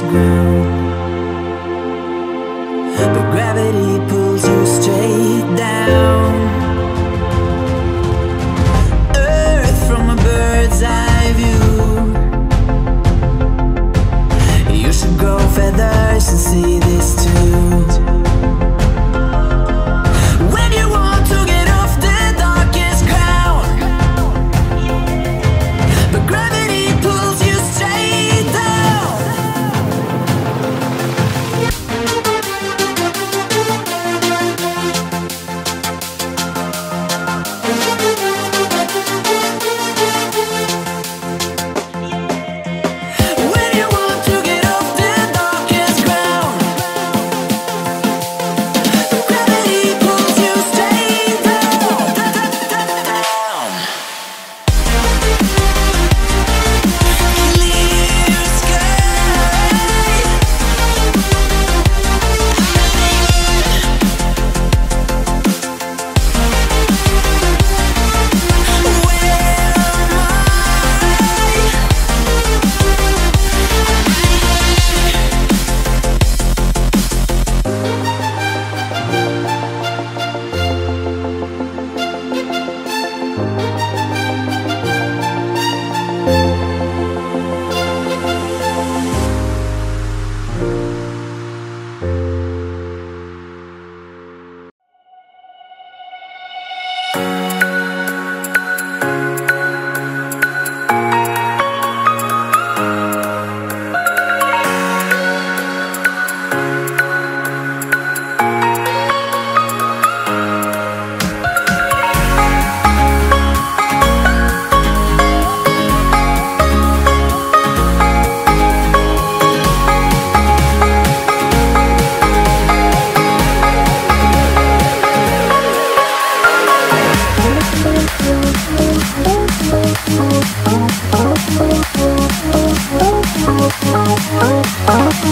ground. But gravity pulls. oh, oh, oh.